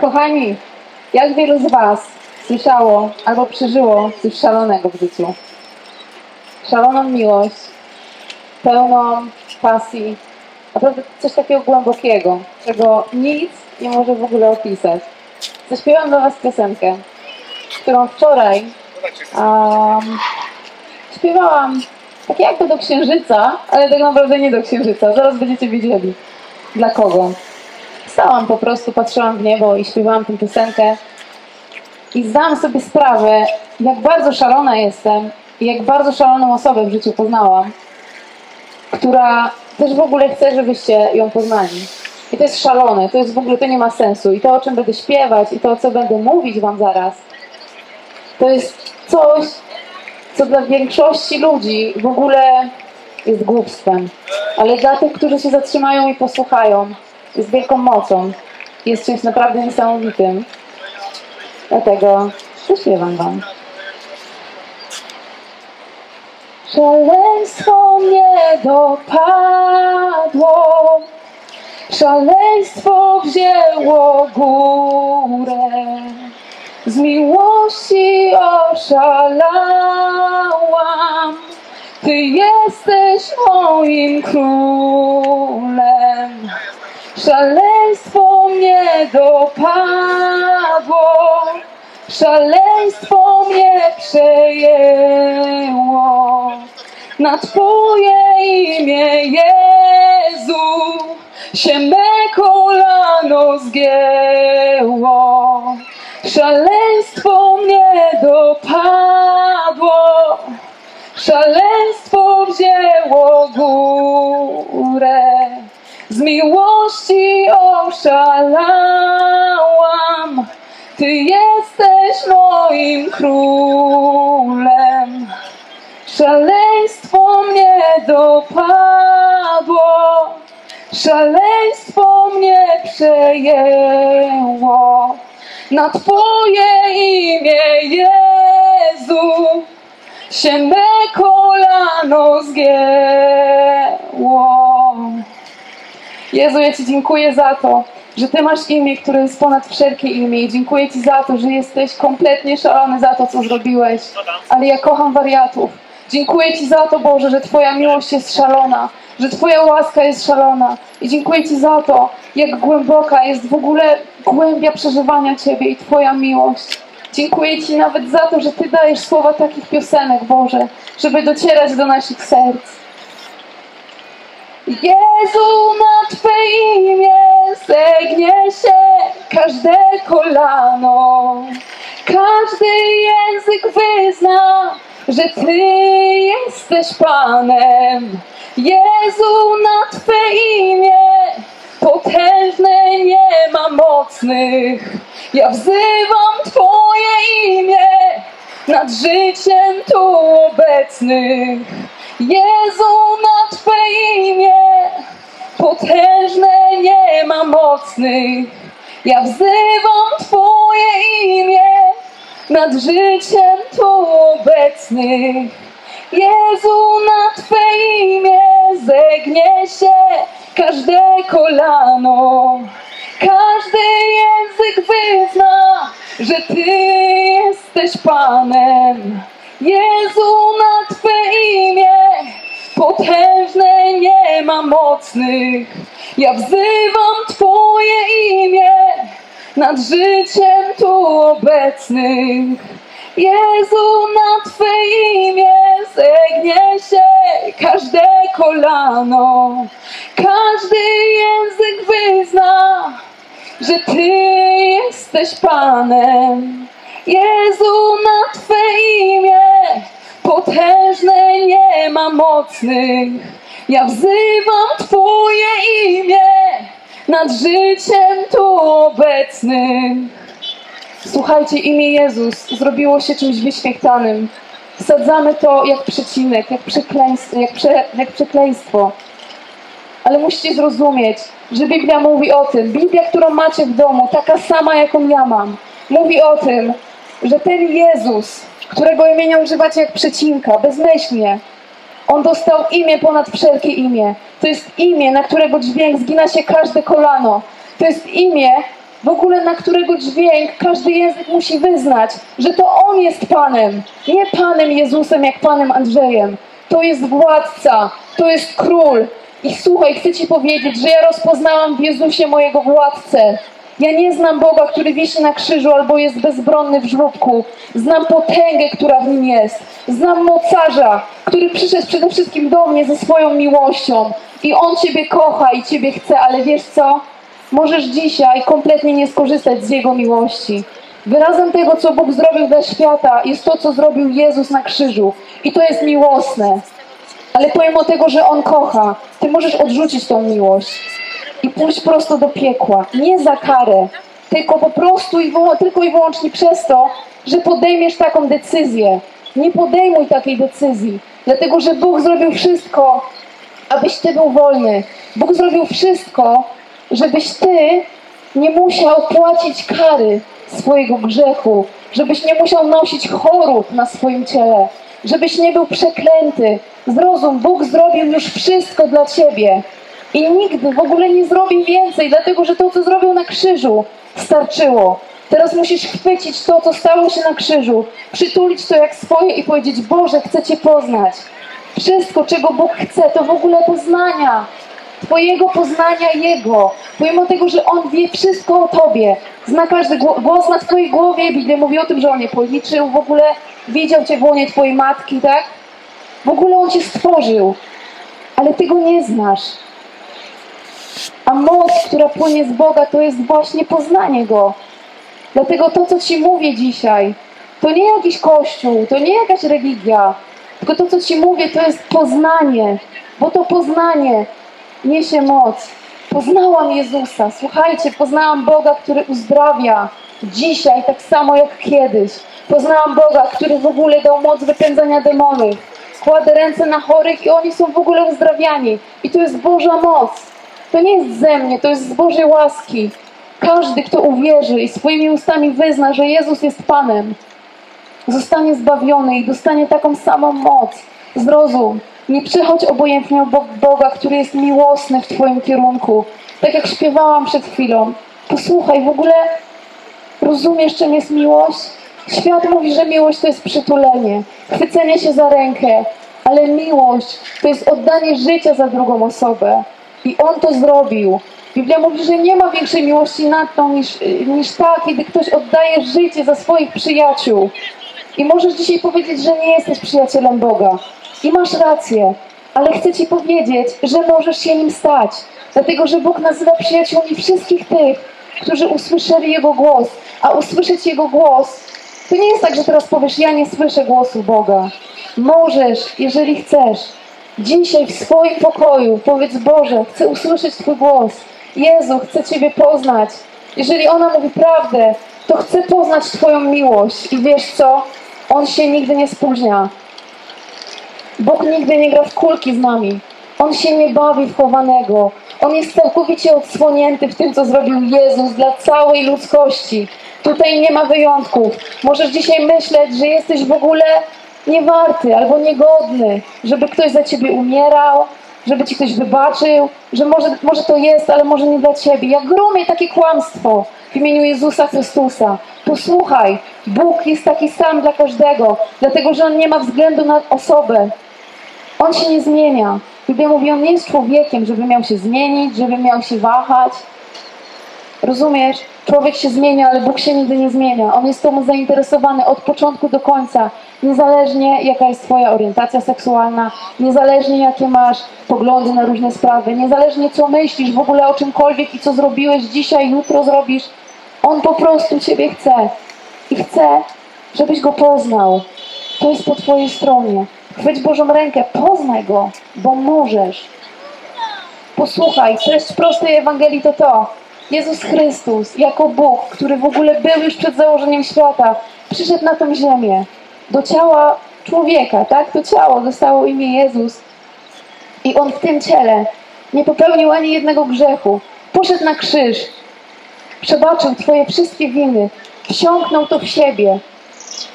Kochani, jak wielu z Was słyszało albo przeżyło coś szalonego w życiu? Szaloną miłość, pełną pasji, naprawdę coś takiego głębokiego, czego nic nie może w ogóle opisać. Zaśpiewam dla Was piosenkę, którą wczoraj um, śpiewałam tak jakby do księżyca, ale tak naprawdę nie do księżyca. Zaraz będziecie wiedzieli dla kogo. Stałam po prostu, patrzyłam w niebo i śpiewałam tę piosenkę i zdałam sobie sprawę, jak bardzo szalona jestem i jak bardzo szaloną osobę w życiu poznałam, która też w ogóle chce, żebyście ją poznali. I to jest szalone, to jest w ogóle, to nie ma sensu. I to, o czym będę śpiewać, i to, co będę mówić wam zaraz, to jest coś, co dla większości ludzi w ogóle jest głupstwem. Ale dla tych, którzy się zatrzymają i posłuchają, jest wielką mocą. Jest czymś naprawdę niesamowitym. Dlatego zaśpiewam wam. Szaleństwo mnie dopadło, szaleństwo wzięło górę. Z miłości oszalałam, Ty jesteś moim królem. Szaleństwo mnie dopadło, szaleństwo mnie przejęło. Na Twoje imię Jezu się me kolano zgięło. Szaleństwo mnie dopadło, szaleństwo wzięło górę. Z oszalałam, Ty jesteś moim królem. Szaleństwo mnie dopadło, szaleństwo mnie przejęło. Na Twoje imię Jezu się me kolano zgięło. Jezu, ja Ci dziękuję za to, że Ty masz imię, które jest ponad wszelkie imię i dziękuję Ci za to, że jesteś kompletnie szalony za to, co zrobiłeś. Ale ja kocham wariatów. Dziękuję Ci za to, Boże, że Twoja miłość jest szalona, że Twoja łaska jest szalona. I dziękuję Ci za to, jak głęboka jest w ogóle głębia przeżywania Ciebie i Twoja miłość. Dziękuję Ci nawet za to, że Ty dajesz słowa takich piosenek, Boże, żeby docierać do naszych serc. Jezu, na Twe imię zegnie się każde kolano, każdy język wyzna, że Ty jesteś Panem. Jezu, na Twe imię potężne nie ma mocnych. Ja wzywam Twoje imię nad życiem tu obecnych. Jezu, na Twe imię potężne nie ma mocnych. Ja wzywam Twoje imię nad życiem tu obecnych. Jezu, na Twe imię zegnie się każde kolano, każdy język wyzna, że Ty jesteś Panem. Jezu, na Twe imię potężne nie ma mocnych. Ja wzywam Twoje imię nad życiem tu obecnych. Jezu, na Twe imię zegnie się każde kolano, każdy język wyzna, że Ty jesteś Panem. Jezu, na Twe imię potężne nie ma mocnych. Ja wzywam Twoje imię nad życiem tu obecnych. Słuchajcie, imię Jezus zrobiło się czymś wyświechtanym. Wsadzamy to jak przecinek, jak przekleństwo, jak, prze, jak przekleństwo. Ale musicie zrozumieć, że Biblia mówi o tym, Biblia, którą macie w domu, taka sama, jaką ja mam, mówi o tym, że ten Jezus, którego imienia używacie jak przecinka, bezmyślnie, on dostał imię ponad wszelkie imię. To jest imię, na którego dźwięk zgina się każde kolano. To jest imię, w ogóle na którego dźwięk każdy język musi wyznać, że to On jest Panem. Nie Panem Jezusem, jak Panem Andrzejem. To jest władca, to jest król. I słuchaj, chcę Ci powiedzieć, że ja rozpoznałam w Jezusie mojego władcę. Ja nie znam Boga, który wisi na krzyżu albo jest bezbronny w żłobku. Znam potęgę, która w nim jest. Znam mocarza, który przyszedł przede wszystkim do mnie ze swoją miłością. I On Ciebie kocha i Ciebie chce, ale wiesz co? Możesz dzisiaj kompletnie nie skorzystać z Jego miłości. Wyrazem tego, co Bóg zrobił dla świata, jest to, co zrobił Jezus na krzyżu. I to jest miłosne. Ale pomimo tego, że On kocha, Ty możesz odrzucić tą miłość i pójść prosto do piekła. Nie za karę, tylko po prostu i tylko i wyłącznie przez to, że podejmiesz taką decyzję. Nie podejmuj takiej decyzji, dlatego że Bóg zrobił wszystko, abyś Ty był wolny. Bóg zrobił wszystko, żebyś Ty nie musiał płacić kary swojego grzechu, żebyś nie musiał nosić chorób na swoim ciele, żebyś nie był przeklęty. Zrozum, Bóg zrobił już wszystko dla Ciebie. I nigdy w ogóle nie zrobi więcej, dlatego że to, co zrobił na krzyżu, starczyło. Teraz musisz chwycić to, co stało się na krzyżu, przytulić to jak swoje i powiedzieć: Boże, chcę Cię poznać. Wszystko, czego Bóg chce, to w ogóle poznania. Twojego poznania Jego. Pomimo tego, że On wie wszystko o Tobie. Zna każdy głos na Twojej głowie. Biblia mówi o tym, że On je policzył. W ogóle widział Cię w łonie Twojej matki, tak? W ogóle On Cię stworzył. Ale Ty Go nie znasz. A moc, która płynie z Boga, to jest właśnie poznanie Go. Dlatego to, co Ci mówię dzisiaj, to nie jakiś kościół, to nie jakaś religia, tylko to, co Ci mówię, to jest poznanie, bo to poznanie niesie moc. Poznałam Jezusa, słuchajcie, poznałam Boga, który uzdrawia dzisiaj tak samo jak kiedyś. Poznałam Boga, który w ogóle dał moc wypędzania demonów. Kładę ręce na chorych i oni są w ogóle uzdrawiani. I to jest Boża moc. To nie jest ze mnie, to jest z Bożej łaski. Każdy, kto uwierzy i swoimi ustami wyzna, że Jezus jest Panem, zostanie zbawiony i dostanie taką samą moc. Zrozum, nie przychodź obojętnie obok Boga, który jest miłosny w Twoim kierunku. Tak jak śpiewałam przed chwilą. Posłuchaj, w ogóle rozumiesz, czym jest miłość? Świat mówi, że miłość to jest przytulenie, chwycenie się za rękę, ale miłość to jest oddanie życia za drugą osobę. I On to zrobił. Biblia mówi, że nie ma większej miłości nad tą niż, niż ta, kiedy ktoś oddaje życie za swoich przyjaciół. I możesz dzisiaj powiedzieć, że nie jesteś przyjacielem Boga. I masz rację, ale chcę Ci powiedzieć, że możesz się nim stać. Dlatego, że Bóg nazywa przyjaciółmi wszystkich tych, którzy usłyszeli Jego głos. A usłyszeć Jego głos, to nie jest tak, że teraz powiesz, ja nie słyszę głosu Boga. Możesz, jeżeli chcesz. Dzisiaj w swoim pokoju powiedz Boże, chcę usłyszeć Twój głos. Jezu, chcę Ciebie poznać. Jeżeli ona mówi prawdę, to chcę poznać Twoją miłość. I wiesz co? On się nigdy nie spóźnia. Bóg nigdy nie gra w kulki z nami. On się nie bawi w chowanego. On jest całkowicie odsłonięty w tym, co zrobił Jezus dla całej ludzkości. Tutaj nie ma wyjątków. Możesz dzisiaj myśleć, że jesteś w ogóle niewarty albo niegodny, żeby ktoś za ciebie umierał, żeby ci ktoś wybaczył, że może, może to jest, ale może nie dla ciebie. Jak gromie takie kłamstwo w imieniu Jezusa Chrystusa. Posłuchaj, Bóg jest taki sam dla każdego, dlatego że On nie ma względu na osobę. On się nie zmienia. Biblia mówi, On nie jest człowiekiem, żeby miał się zmienić, żeby miał się wahać. Rozumiesz? Człowiek się zmienia, ale Bóg się nigdy nie zmienia. On jest temu zainteresowany od początku do końca. Niezależnie jaka jest Twoja orientacja seksualna, niezależnie jakie masz poglądy na różne sprawy, niezależnie co myślisz w ogóle o czymkolwiek i co zrobiłeś dzisiaj, jutro zrobisz, On po prostu Ciebie chce. I chce, żebyś Go poznał. To jest po Twojej stronie. Chwyć Bożą rękę, poznaj Go, bo możesz. Posłuchaj, treść prostej Ewangelii to to. Jezus Chrystus, jako Bóg, który w ogóle był już przed założeniem świata, przyszedł na tą ziemię, do ciała człowieka, tak? To ciało dostało imię Jezus. I On w tym ciele nie popełnił ani jednego grzechu. Poszedł na krzyż, przebaczył Twoje wszystkie winy, wsiąknął to w siebie.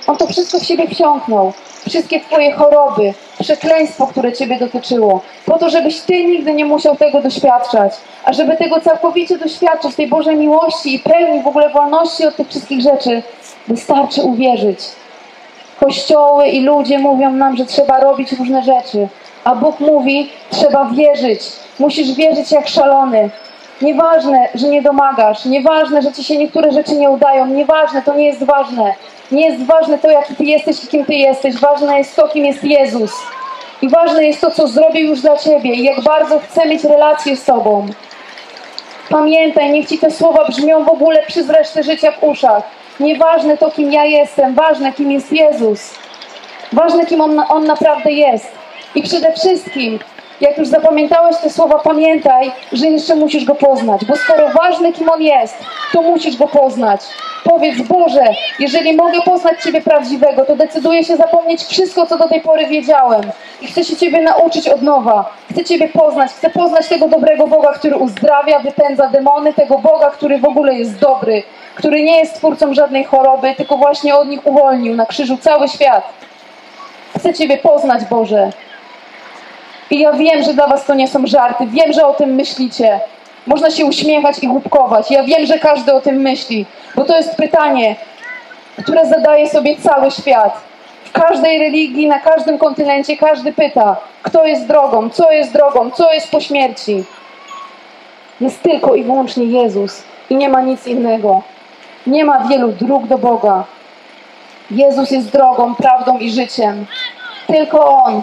On to wszystko w siebie wsiąknął. wszystkie Twoje choroby, przekleństwo, które Ciebie dotyczyło, po to, żebyś Ty nigdy nie musiał tego doświadczać, a żeby tego całkowicie doświadczyć, tej Bożej miłości i pełni w ogóle wolności od tych wszystkich rzeczy, wystarczy uwierzyć. Kościoły i ludzie mówią nam, że trzeba robić różne rzeczy, a Bóg mówi, trzeba wierzyć. Musisz wierzyć jak szalony. Nieważne, że nie domagasz, nieważne, że ci się niektóre rzeczy nie udają, nieważne, to nie jest ważne. Nie jest ważne to, jaki ty jesteś i kim ty jesteś. Ważne jest to, kim jest Jezus. I ważne jest to, co zrobił już dla ciebie i jak bardzo chce mieć relację z tobą. Pamiętaj, niech ci te słowa brzmią w ogóle przez resztę życia w uszach. Nieważne to, kim ja jestem, ważne, kim jest Jezus. Ważne, kim On, on naprawdę jest. I przede wszystkim, jak już zapamiętałeś te słowa, pamiętaj, że jeszcze musisz Go poznać. Bo skoro ważne, kim On jest, to musisz Go poznać. Powiedz, Boże, jeżeli mogę poznać Ciebie prawdziwego, to decyduję się zapomnieć wszystko, co do tej pory wiedziałem. I chcę się Ciebie nauczyć od nowa. Chcę Ciebie poznać. Chcę poznać tego dobrego Boga, który uzdrawia, wypędza demony, tego Boga, który w ogóle jest dobry, który nie jest twórcą żadnej choroby, tylko właśnie od nich uwolnił na krzyżu cały świat. Chcę Ciebie poznać, Boże. I ja wiem, że dla Was to nie są żarty. Wiem, że o tym myślicie. Można się uśmiechać i głupkować. Ja wiem, że każdy o tym myśli. Bo to jest pytanie, które zadaje sobie cały świat. W każdej religii, na każdym kontynencie każdy pyta, kto jest drogą, co jest drogą, co jest po śmierci. Jest tylko i wyłącznie Jezus i nie ma nic innego. Nie ma wielu dróg do Boga. Jezus jest drogą, prawdą i życiem. Tylko On.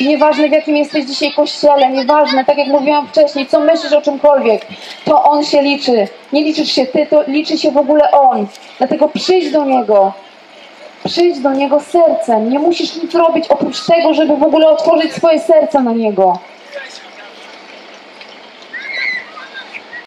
I nieważne w jakim jesteś dzisiaj kościele, nieważne, tak jak mówiłam wcześniej, co myślisz o czymkolwiek, to On się liczy. Nie liczysz się Ty, to liczy się w ogóle On. Dlatego przyjdź do Niego. Przyjdź do Niego sercem. Nie musisz nic robić oprócz tego, żeby w ogóle otworzyć swoje serce na Niego.